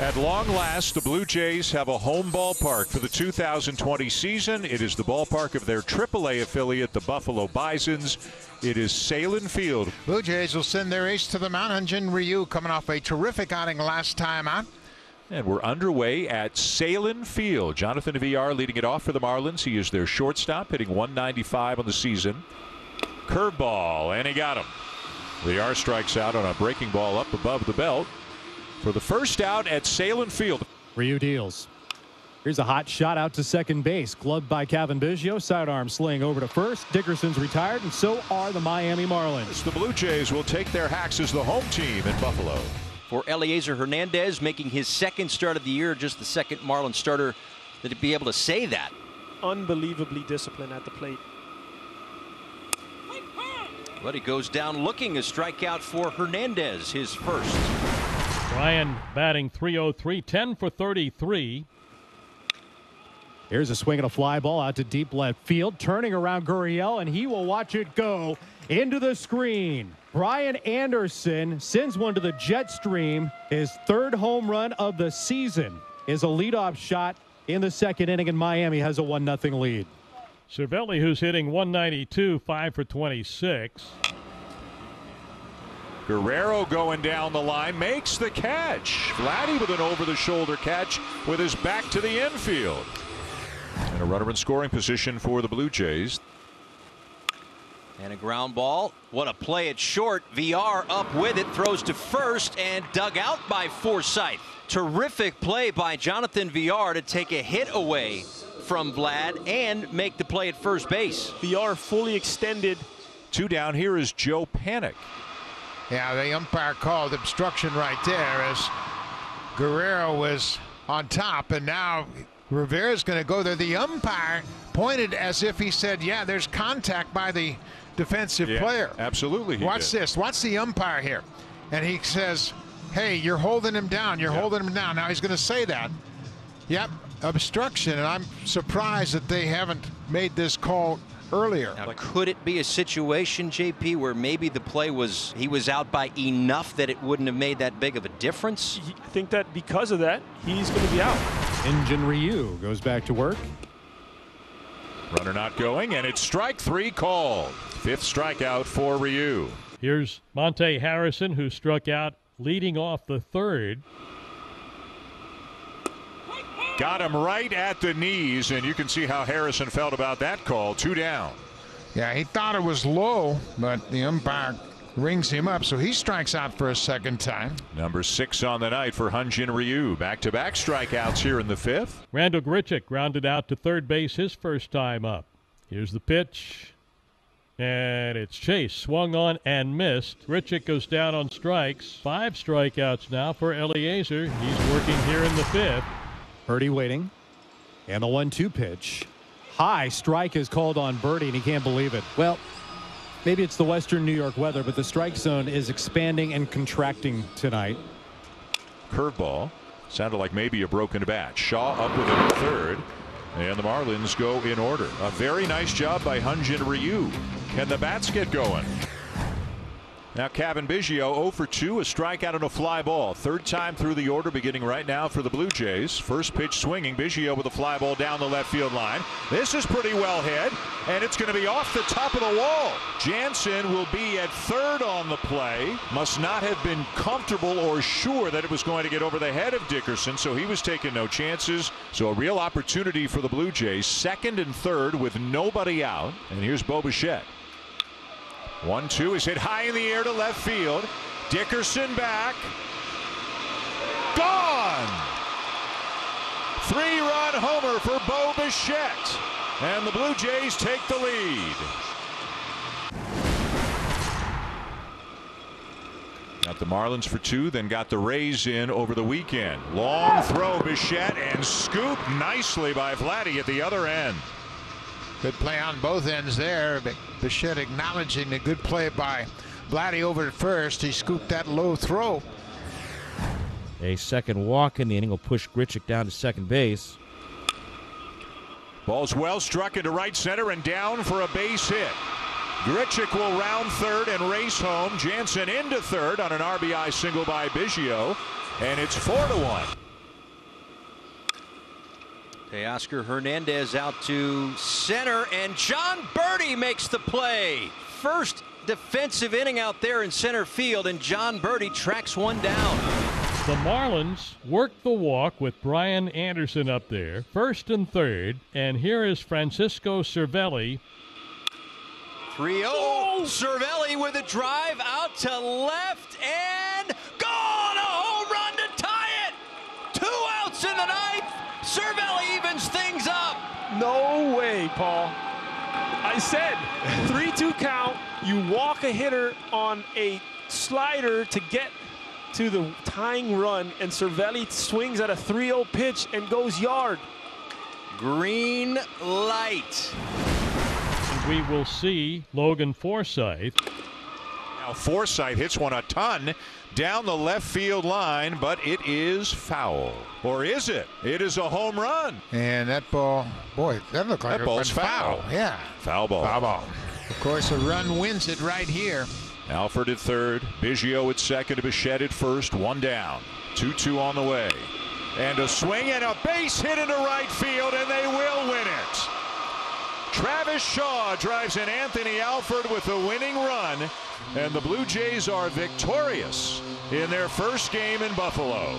At long last, the Blue Jays have a home ballpark for the 2020 season. It is the ballpark of their AAA affiliate, the Buffalo Bisons. It is Sahlen Field. Blue Jays will send their ace to the mound. Hyun-Jin Ryu coming off a terrific outing last time out. And we're underway at Sahlen Field. Jonathan Villar leading it off for the Marlins. He is their shortstop, hitting 195 on the season. Curveball, and he got him. Villar strikes out on a breaking ball up above the belt for the first out at Sahlen Field. Ryu deals. Here's a hot shot out to second base. Gloved by Cavan Biggio. Sidearm sling over to first. Dickerson's retired, and so are the Miami Marlins. The Blue Jays will take their hacks as the home team in Buffalo. For Elieser Hernandez, making his second start of the year, just the second Marlins starter to be able to say that. Unbelievably disciplined at the plate. But he goes down looking a strikeout for Hernandez, his first. Ryan batting 303, 10 for 33. Here's a swing and a fly ball out to deep left field, turning around Gurriel, and he will watch it go into the screen. Brian Anderson sends one to the jet stream. His third home run of the season is a leadoff shot in the second inning, and Miami has a 1 0 lead. Cervelli, who's hitting 192, 5 for 26. Guerrero going down the line makes the catch. Vladdy with an over the shoulder catch with his back to the infield. And a runner in scoring position for the Blue Jays. And a ground ball. What a play at short. Villar up with it, throws to first and dug out by Forsythe. Terrific play by Jonathan Villar to take a hit away from Vlad and make the play at first base. Villar fully extended. Two down here is Joe Panik. Yeah, the umpire called obstruction right there as Guerrero was on top, and now Rivera's going to go there. The umpire pointed as if he said, "Yeah, there's contact by the defensive Yeah, player." absolutely Watch did. this. Watch the umpire here, and he says, "Hey, you're holding him down. You're Yeah. holding him down." Now he's going to say that. Yep, obstruction, and I'm surprised that they haven't made this call earlier. Now, could it be a situation, JP, where maybe the play was he was out by enough that it wouldn't have made that big of a difference? I think that because of that, he's going to be out. Hyun-Jin Ryu goes back to work. Runner not going, and it's strike three called. Fifth strikeout for Ryu. Here's Monte Harrison, who struck out leading off the third. Got him right at the knees, and you can see how Harrison felt about that call. Two down. Yeah, he thought it was low, but the umpire rings him up, so he strikes out for a second time. Number six on the night for Hyun-Jin Ryu. Back-to-back strikeouts here in the fifth. Randall Grichuk grounded out to third base his first time up. Here's the pitch. And it's Chase. Swung on and missed. Grichuk goes down on strikes. Five strikeouts now for Elieser. He's working here in the fifth. Berti waiting. And the 1 2 pitch. High strike is called on Berti, and he can't believe it. Well, maybe it's the Western New York weather, but the strike zone is expanding and contracting tonight. Curveball. Sounded like maybe a broken bat. Shaw up with it at third. And the Marlins go in order. A very nice job by Hyun-Jin Ryu. Can the bats get going? Now Cavan Biggio 0 for 2, a strikeout and a fly ball. Third time through the order beginning right now for the Blue Jays. First pitch swinging, Biggio with a fly ball down the left field line. This is pretty well hit, and it's going to be off the top of the wall. Jansen will be at third on the play. Must not have been comfortable or sure that it was going to get over the head of Dickerson, so he was taking no chances. So a real opportunity for the Blue Jays. Second and third with nobody out. And here's Bo Bichette. One two is hit high in the air to left field. Dickerson back. Gone. Three run homer for Bo Bichette. And the Blue Jays take the lead. Got the Marlins for two, then got the Rays in over the weekend. Long throw, Bichette, and scoop nicely by Vladdy at the other end. Good play on both ends there. But Bichette acknowledging the good play by Vladdy over at first. He scooped that low throw. A second walk in the inning will push Grichuk down to second base. Ball's well struck into right center and down for a base hit. Grichuk will round third and race home. Jansen into third on an RBI single by Biggio. And it's four to one. Teoscar Hernandez out to center, and Jon Berti makes the play. First defensive inning out there in center field, and Jon Berti tracks one down. The Marlins work the walk with Brian Anderson up there, first and third. And here is Francisco Cervelli 3 0. Cervelli with a drive out to left and Cervelli evens things up. No way, Paul. I said 3 2 count. You walk a hitter on a slider to get to the tying run, and Cervelli swings at a 3 0 pitch and goes yard. Green light. we will see Logan Forsythe. Now Forsythe hits one a ton down the left field line, but it is foul. Or is it? It is a home run. And that ball, boy, that looked like That a ball's foul. foul. Yeah. Foul ball. Foul ball. Of course, a run wins it right here. Alford at third, Biggio at second, Bichette at first, one down. 2 2 on the way. And a swing and a base hit into right field, and they will win it. Travis Shaw drives in Anthony Alford with the winning run, and the Blue Jays are victorious in their first game in Buffalo.